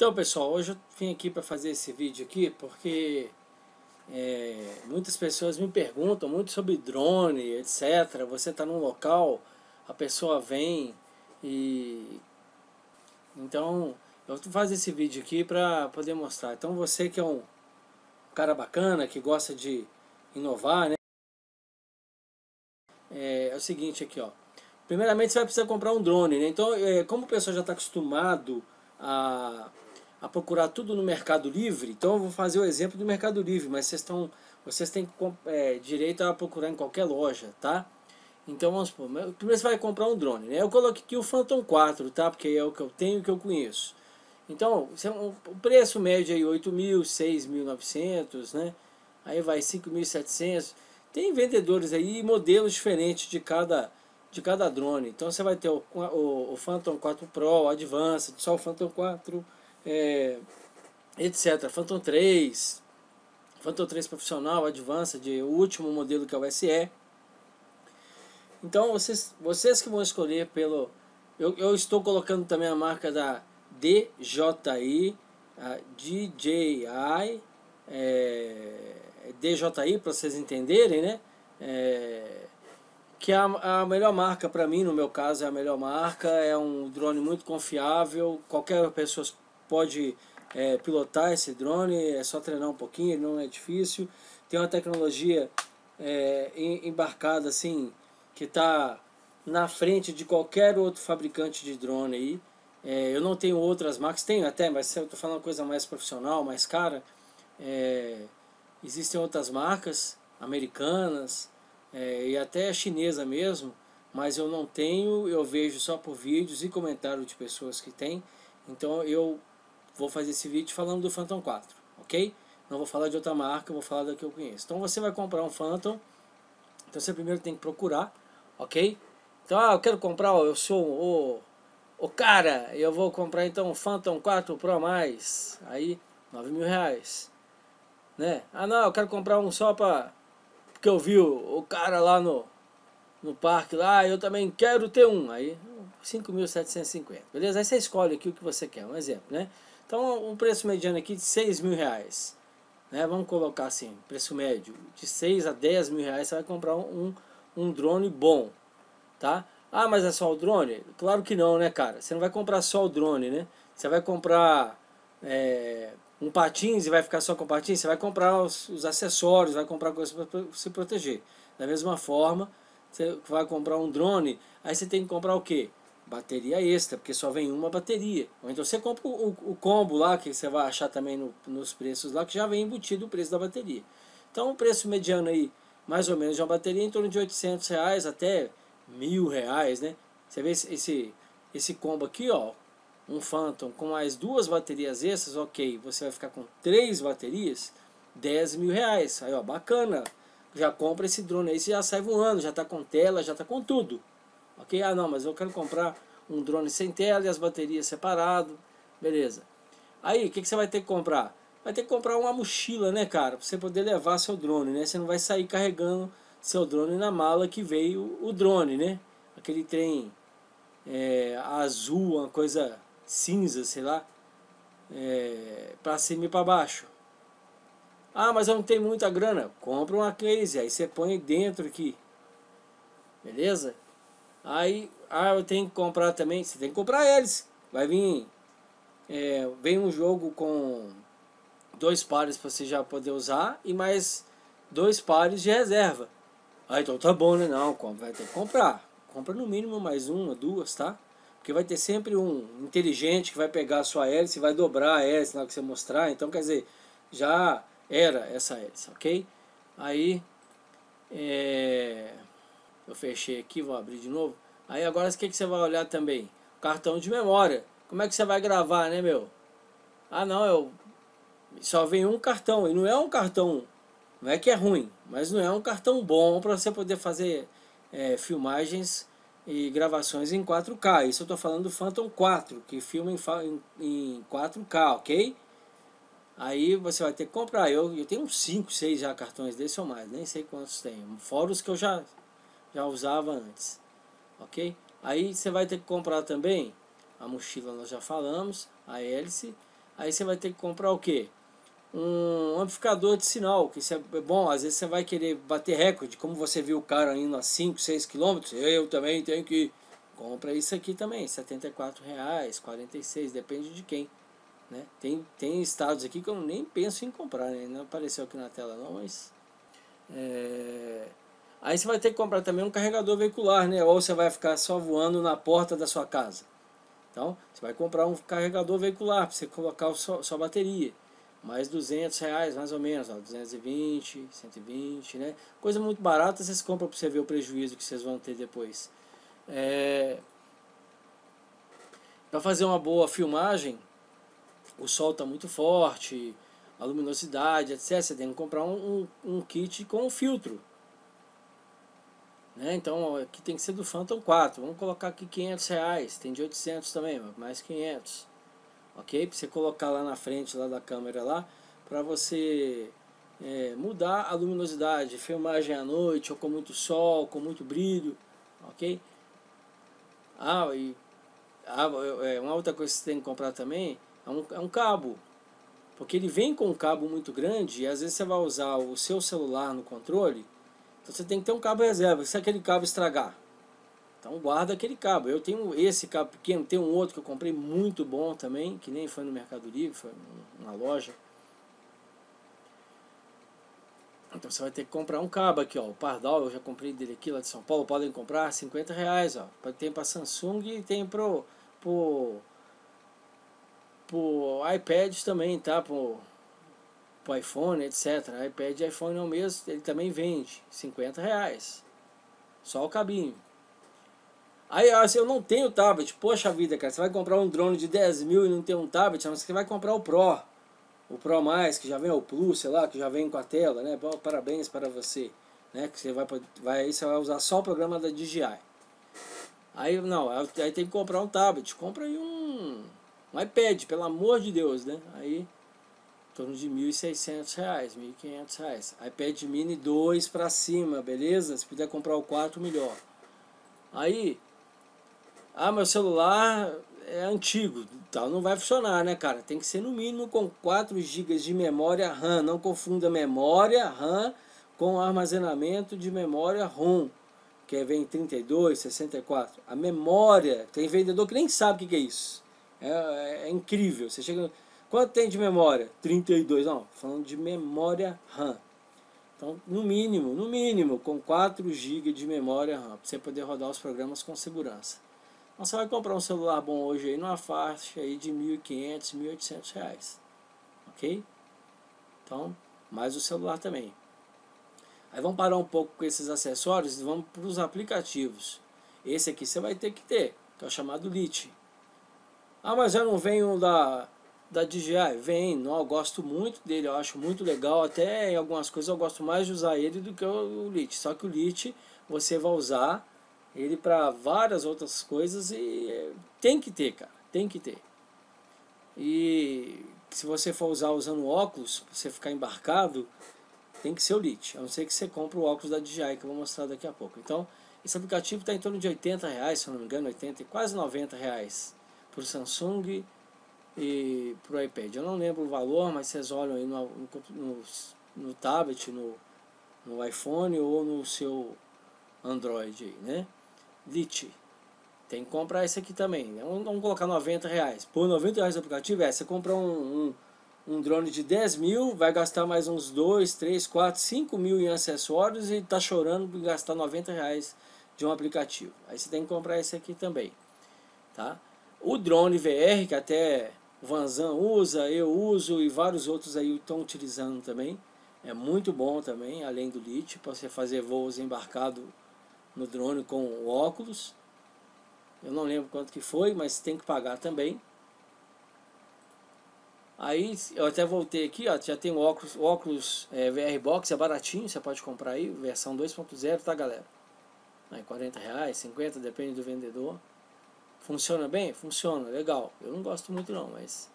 Então pessoal, hoje eu vim aqui para fazer esse vídeo aqui porque é, muitas pessoas me perguntam muito sobre drone, etc. Você está num local, a pessoa vem e... Então eu vou fazer esse vídeo aqui para poder mostrar. Então você que é um cara bacana, que gosta de inovar, né? É, é o seguinte aqui, ó. Primeiramente você vai precisar comprar um drone, né? Então, é, como o pessoal já está acostumado a a procurar tudo no Mercado Livre, então eu vou fazer o exemplo do Mercado Livre, mas vocês, estão, vocês têm é, direito a procurar em qualquer loja, tá? Então vamos supor, primeiro você vai comprar um drone, né? Eu coloquei aqui o Phantom 4, tá? Porque é o que eu tenho que eu conheço. Então, o preço médio aí 8.000, 6.900, né? Aí vai 5.700. Tem vendedores aí modelos diferentes de cada de cada drone. Então você vai ter o, o, o Phantom 4 Pro, Advanced, só o Phantom 4 é, etc. Phantom 3, Phantom 3 profissional, Advanced, o último modelo que é o SE. Então vocês, vocês que vão escolher pelo... Eu, eu estou colocando também a marca da DJI, a DJI, é, DJI para vocês entenderem, né? É, que é a, a melhor marca para mim, no meu caso é a melhor marca, é um drone muito confiável, qualquer pessoa pode é, pilotar esse drone, é só treinar um pouquinho, não é difícil. Tem uma tecnologia é, embarcada assim, que está na frente de qualquer outro fabricante de drone aí. É, eu não tenho outras marcas, tenho até, mas eu estou falando coisa mais profissional, mais cara. É, existem outras marcas americanas é, e até chinesa mesmo, mas eu não tenho, eu vejo só por vídeos e comentários de pessoas que têm. Então eu vou fazer esse vídeo falando do Phantom 4, ok? Não vou falar de outra marca, vou falar da que eu conheço. Então você vai comprar um Phantom, então você primeiro tem que procurar, ok? Então, ah, eu quero comprar, eu sou o, o cara, eu vou comprar então um Phantom 4 Pro+, mais, aí 9 mil reais, né? Ah não, eu quero comprar um só para porque eu vi o, o cara lá no, no parque lá, eu também quero ter um, aí 5.750, beleza? Aí você escolhe aqui o que você quer, um exemplo, né? Então, um preço mediano aqui de 6 mil reais. Né? Vamos colocar assim, preço médio. De 6 a 10 mil reais você vai comprar um, um drone bom. Tá? Ah, mas é só o drone? Claro que não, né, cara? Você não vai comprar só o drone, né? Você vai comprar é, um patins e vai ficar só com patins. Você vai comprar os, os acessórios, vai comprar coisas para se proteger. Da mesma forma, você vai comprar um drone, aí você tem que comprar o quê? Bateria extra, porque só vem uma bateria. Ou então você compra o, o combo lá, que você vai achar também no, nos preços lá, que já vem embutido o preço da bateria. Então o preço mediano aí, mais ou menos, de uma bateria em torno de 800 reais até mil reais, né? Você vê esse, esse, combo aqui, ó, um Phantom com mais duas baterias extras, ok, você vai ficar com três baterias, 10 mil reais. Aí, ó, bacana. Já compra esse drone aí, você já sai voando, já tá com tela, já tá com tudo. Ok? Ah, não, mas eu quero comprar um drone sem tela e as baterias separado. Beleza. Aí, o que, que você vai ter que comprar? Vai ter que comprar uma mochila, né, cara? Pra você poder levar seu drone, né? Você não vai sair carregando seu drone na mala que veio o drone, né? Aquele trem é, azul, uma coisa cinza, sei lá. É, pra cima e pra baixo. Ah, mas eu não tenho muita grana. Compra uma case, aí você põe dentro aqui. Beleza? Aí, ah, eu tenho que comprar também. Você tem que comprar eles. Vai vir. É, vem um jogo com dois pares para você já poder usar e mais dois pares de reserva. Ah, então tá bom, né? Não, vai ter que comprar. Compra no mínimo mais uma, duas, tá? Porque vai ter sempre um inteligente que vai pegar a sua hélice e vai dobrar a hélice na hora que você mostrar. Então, quer dizer, já era essa hélice, ok? Aí, é... Eu fechei aqui, vou abrir de novo. Aí agora o que, que você vai olhar também? Cartão de memória. Como é que você vai gravar, né, meu? Ah, não, eu... Só vem um cartão. E não é um cartão... Não é que é ruim, mas não é um cartão bom para você poder fazer é, filmagens e gravações em 4K. Isso eu estou falando do Phantom 4, que filma em, em 4K, ok? Aí você vai ter que comprar. Eu, eu tenho uns 5, 6 já cartões desse ou mais, nem sei quantos tenho. Fora os que eu já já usava antes, ok? Aí você vai ter que comprar também a mochila, nós já falamos, a hélice. Aí você vai ter que comprar o quê? Um amplificador de sinal, que isso é bom, às vezes você vai querer bater recorde, como você viu o cara indo a 5, 6 quilômetros, eu também tenho que compra isso aqui também, R$ reais, 46, depende de quem. Né? Tem, tem estados aqui que eu nem penso em comprar, né? não apareceu aqui na tela não, mas... É... Aí você vai ter que comprar também um carregador veicular, né? ou você vai ficar só voando na porta da sua casa. Então, você vai comprar um carregador veicular para você colocar a sua, sua bateria. Mais 200 reais, mais ou menos, ó, 220, 120, né? Coisa muito barata, vocês compram para você ver o prejuízo que vocês vão ter depois. É... Para fazer uma boa filmagem, o sol está muito forte, a luminosidade, etc. Você tem que comprar um, um, um kit com um filtro. Né? Então aqui tem que ser do Phantom 4. Vamos colocar aqui 500 reais. Tem de 800 também, mais 500. Ok? Para você colocar lá na frente lá da câmera lá. Para você é, mudar a luminosidade. Filmagem à noite ou com muito sol, com muito brilho. Ok? Ah, e ah, é, uma outra coisa que você tem que comprar também é um, é um cabo. Porque ele vem com um cabo muito grande e às vezes você vai usar o seu celular no controle então você tem que ter um cabo reserva, se aquele cabo estragar. Então guarda aquele cabo. Eu tenho esse cabo pequeno, tem um outro que eu comprei muito bom também, que nem foi no Mercado Livre, foi na loja. Então você vai ter que comprar um cabo aqui, ó. O Pardal, eu já comprei dele aqui lá de São Paulo, podem comprar 50 reais, ó. Tem para Samsung e tem pro, pro, pro iPad também, tá? Pro, para iPhone, etc. iPad e iPhone é o mesmo, ele também vende 50 reais. Só o cabinho. Aí assim, eu não tenho tablet, poxa vida, cara, você vai comprar um drone de 10 mil e não tem um tablet, mas você vai comprar o Pro. O Pro Mais, que já vem o Plus, sei lá, que já vem com a tela, né? Parabéns para você. Né? Que você vai, vai, aí você vai usar só o programa da DJI. Aí não, aí tem que comprar um tablet. Compra aí um, um iPad, pelo amor de Deus, né? Aí torno de R$ 1.600, R$ 1.500. iPad mini 2 para cima, beleza? Se puder comprar o 4, melhor. Aí, ah, meu celular é antigo, tal, não vai funcionar, né, cara? Tem que ser no mínimo com 4 GB de memória RAM. Não confunda memória RAM com armazenamento de memória ROM, que vem 32, 64. A memória, tem vendedor que nem sabe o que é isso. É, é, é incrível. Você chega Quanto tem de memória? 32, não, falando de memória RAM. Então, no mínimo, no mínimo, com 4 GB de memória RAM, para você poder rodar os programas com segurança. Então, você vai comprar um celular bom hoje aí numa faixa aí de 1.500, 1.800 reais. Ok? Então, mais o celular também. Aí vamos parar um pouco com esses acessórios e vamos para os aplicativos. Esse aqui você vai ter que ter, que é o chamado LIT. Ah, mas eu não venho da da DJI? Vem, não, eu gosto muito dele, eu acho muito legal, até em algumas coisas eu gosto mais de usar ele do que o, o Lite. Só que o Lite você vai usar ele para várias outras coisas e é, tem que ter, cara, tem que ter. E se você for usar usando óculos, você ficar embarcado, tem que ser o Lite, a não ser que você compre o óculos da DJI, que eu vou mostrar daqui a pouco. Então, esse aplicativo está em torno de 80 reais, se eu não me engano, 80, quase 90 reais por Samsung, e para o iPad. Eu não lembro o valor, mas vocês olham aí no, no, no tablet, no, no iPhone ou no seu Android aí, né? Lite. Tem que comprar esse aqui também. Né? Vamos, vamos colocar 90 reais. Por 90 reais no aplicativo, é, você compra um, um, um, drone de 10 mil, vai gastar mais uns 2, 3, 4, 5 mil em acessórios e tá chorando por gastar 90 reais de um aplicativo. Aí você tem que comprar esse aqui também. Tá? O drone VR, que até Vanzan usa, eu uso e vários outros aí estão utilizando também. É muito bom também, além do LIT, para você fazer voos embarcado no drone com óculos. Eu não lembro quanto que foi, mas tem que pagar também. Aí eu até voltei aqui, ó, já tem o óculos, óculos é, VR Box, é baratinho, você pode comprar aí, versão 2.0, tá galera? É 40 reais, 50, depende do vendedor. Funciona bem? Funciona, legal. Eu não gosto muito não, mas...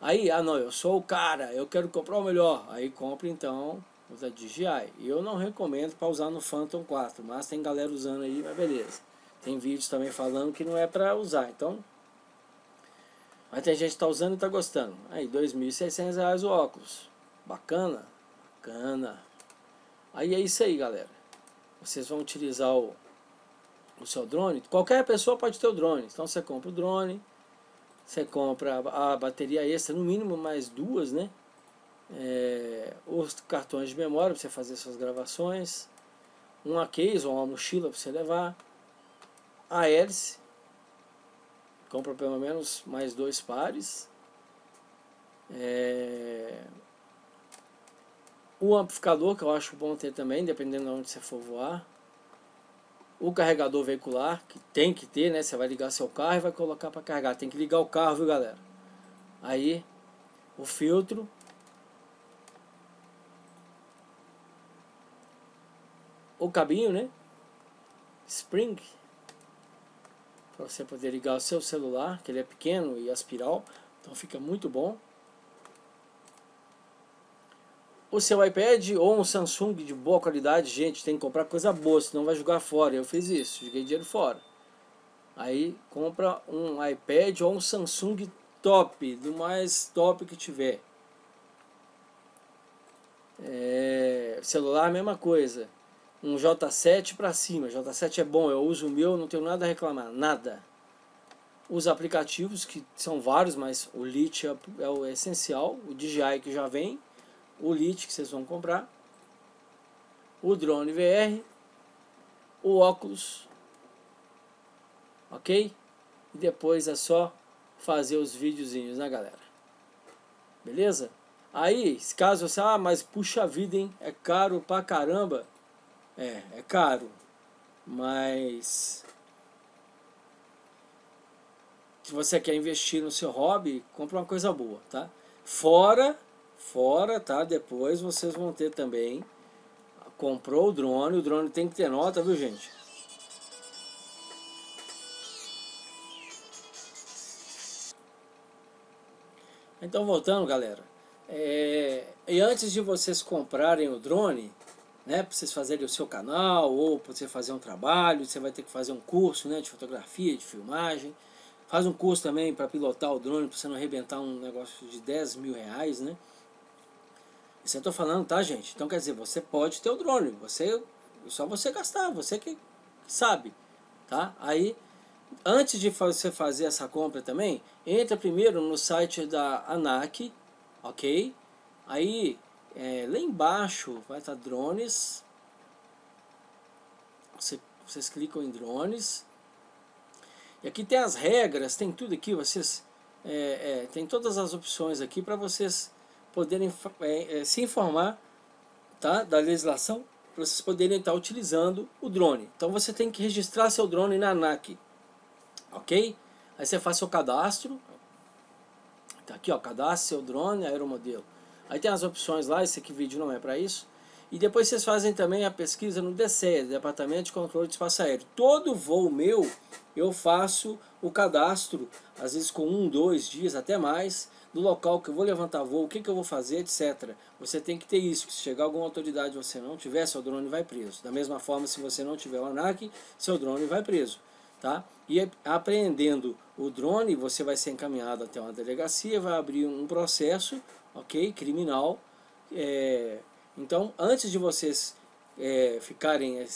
Aí, ah não, eu sou o cara, eu quero comprar o melhor. Aí compre então o da DJI. Eu não recomendo para usar no Phantom 4, mas tem galera usando aí, mas beleza. Tem vídeos também falando que não é para usar, então... Mas tem gente que está usando e está gostando. Aí, R$ 2.600 o óculos. Bacana? Bacana. Aí é isso aí, galera. Vocês vão utilizar o, o seu drone. Qualquer pessoa pode ter o drone. Então você compra o drone, você compra a, bateria extra, no mínimo mais duas, né? É, os cartões de memória para você fazer suas gravações, uma case ou uma mochila para você levar, a hélice, compra pelo menos mais dois pares, é, o amplificador que eu acho bom ter também, dependendo de onde você for voar, o carregador veicular, que tem que ter, né? Você vai ligar seu carro e vai colocar para carregar. Tem que ligar o carro, viu, galera? Aí, o filtro. O cabinho, né? Spring. Para você poder ligar o seu celular, que ele é pequeno e aspiral. Então fica muito bom o seu iPad ou um Samsung de boa qualidade, gente, tem que comprar coisa boa, senão vai jogar fora. Eu fiz isso, joguei dinheiro fora. Aí compra um iPad ou um Samsung top, do mais top que tiver. É, celular, mesma coisa. Um J7 para cima. J7 é bom, eu uso o meu, não tenho nada a reclamar, nada. Os aplicativos, que são vários, mas o Lite é, é o essencial. O DJI que já vem o LIT que vocês vão comprar, o drone VR, o óculos, ok? E depois é só fazer os videozinhos, né galera? Beleza? Aí, caso você, ah, mas puxa vida, hein? É caro pra caramba. É, é caro. Mas se você quer investir no seu hobby, compra uma coisa boa, tá? Fora Fora, tá? Depois vocês vão ter também. Comprou o drone, o drone tem que ter nota, viu gente? Então voltando galera, é, e antes de vocês comprarem o drone, né, para vocês fazerem o seu canal ou para você fazer um trabalho, você vai ter que fazer um curso né, de fotografia, de filmagem, faz um curso também para pilotar o drone, para você não arrebentar um negócio de 10 mil reais, né? Isso eu estou falando, tá, gente? Então, quer dizer, você pode ter o drone, você, só você gastar, você que sabe, tá? Aí, antes de você fazer essa compra também, entra primeiro no site da ANAC, ok? Aí, é, lá embaixo vai estar drones, você, vocês clicam em drones, e aqui tem as regras, tem tudo aqui, vocês, é, é, tem todas as opções aqui para vocês poderem é, é, se informar tá, da legislação para vocês poderem estar utilizando o drone. Então você tem que registrar seu drone na ANAC, ok? Aí você faz seu cadastro, tá aqui ó, cadastre seu drone, aeromodelo. Aí tem as opções lá, esse aqui vídeo não é para isso. E depois vocês fazem também a pesquisa no DCE, Departamento de Controle de Espaço Aéreo. Todo voo meu, eu faço o cadastro, às vezes com um, dois dias, até mais, do local que eu vou levantar voo, o que, que eu vou fazer, etc. Você tem que ter isso, que se chegar alguma autoridade e você não tiver, seu drone vai preso. Da mesma forma, se você não tiver o ANAC, seu drone vai preso. Tá? E apreendendo o drone, você vai ser encaminhado até uma delegacia, vai abrir um processo ok, criminal. É, então, antes de vocês é, ficarem é,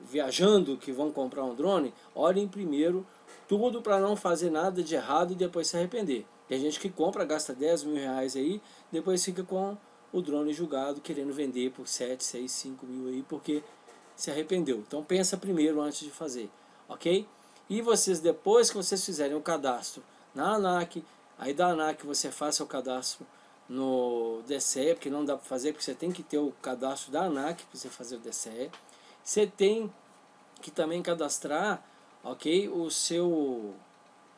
viajando que vão comprar um drone, olhem primeiro tudo para não fazer nada de errado e depois se arrepender. Tem gente que compra, gasta 10 mil reais aí, depois fica com o drone julgado, querendo vender por 7, 6, 5 mil aí, porque se arrependeu. Então pensa primeiro antes de fazer, ok? E vocês, depois que vocês fizerem o cadastro na ANAC, aí da ANAC você faz seu cadastro no DCE, porque não dá para fazer, porque você tem que ter o cadastro da ANAC para você fazer o DCE. Você tem que também cadastrar, ok, o seu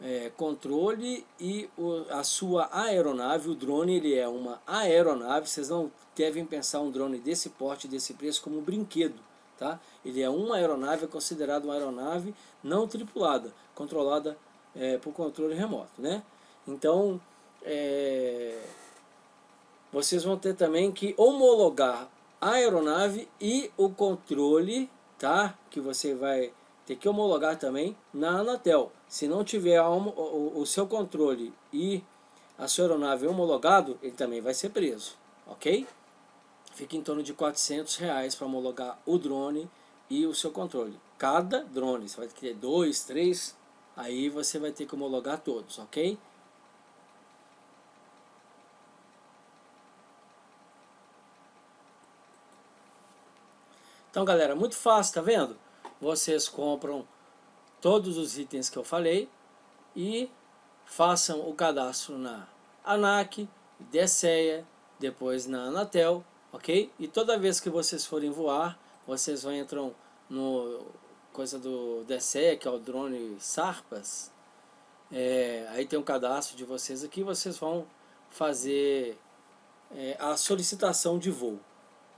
é, controle e o, a sua aeronave, o drone ele é uma aeronave, vocês não devem pensar um drone desse porte, desse preço como um brinquedo, tá? Ele é uma aeronave, é considerado uma aeronave não tripulada, controlada é, por controle remoto, né? Então, é, vocês vão ter também que homologar a aeronave e o controle, tá? Que você vai tem que homologar também na Anatel. Se não tiver o, o seu controle e a sua aeronave homologado, ele também vai ser preso, ok? Fica em torno de 400 reais para homologar o drone e o seu controle. Cada drone, você vai ter dois, três, aí você vai ter que homologar todos, ok? Então galera, muito fácil, tá vendo? Vocês compram todos os itens que eu falei e façam o cadastro na ANAC, DSEA, depois na Anatel, ok? E toda vez que vocês forem voar, vocês vão entrar no coisa do DSEA, que é o drone Sarpas, é, aí tem um cadastro de vocês aqui, vocês vão fazer é, a solicitação de voo,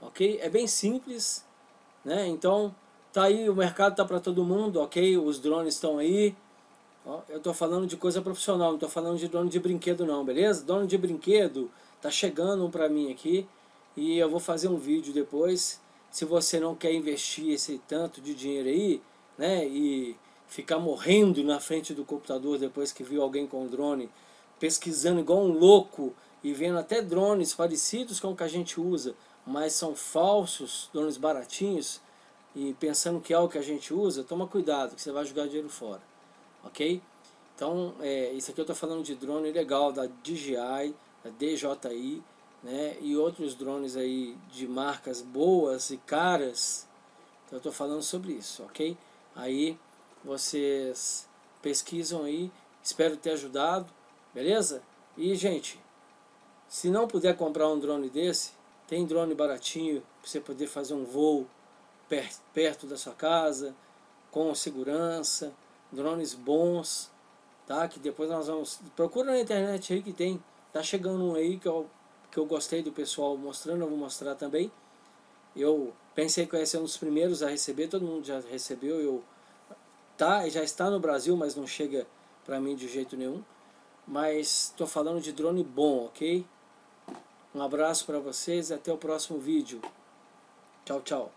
ok? É bem simples, né? Então, tá aí, o mercado tá para todo mundo, ok? Os drones estão aí, Ó, eu estou falando de coisa profissional, não estou falando de dono de brinquedo não, beleza? Dono de brinquedo, tá chegando um para mim aqui e eu vou fazer um vídeo depois. Se você não quer investir esse tanto de dinheiro aí, né, e ficar morrendo na frente do computador depois que viu alguém com drone, pesquisando igual um louco e vendo até drones parecidos com o que a gente usa, mas são falsos, drones baratinhos, e pensando que é o que a gente usa, toma cuidado, que você vai jogar dinheiro fora ok? Então, é, isso aqui eu estou falando de drone legal da DJI, da DJI, né? E outros drones aí de marcas boas e caras. Então eu estou falando sobre isso, ok? Aí vocês pesquisam aí, espero ter ajudado, beleza? E gente, se não puder comprar um drone desse, tem drone baratinho para você poder fazer um voo perto da sua casa, com segurança, drones bons, tá? Que depois nós vamos... Procura na internet aí que tem, tá chegando um aí que eu, que eu gostei do pessoal mostrando, eu vou mostrar também. Eu pensei que ia ser um dos primeiros a receber, todo mundo já recebeu, eu... Tá, já está no Brasil, mas não chega para mim de jeito nenhum. Mas estou falando de drone bom, ok? Um abraço para vocês e até o próximo vídeo. Tchau, tchau.